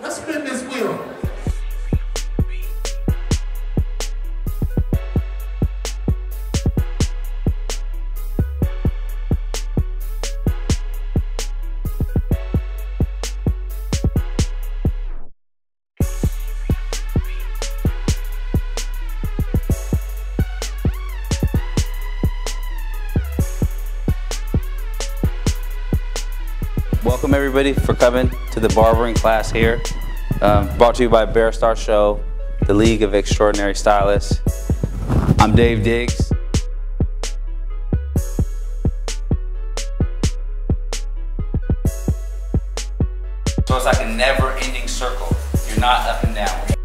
Let's spin this wheel. Welcome everybody for coming to the barbering class here. Um, brought to you by Barristar Show, the League of Extraordinary Stylists. I'm Dave Diggs. So it's like a never-ending circle. You're not up and down.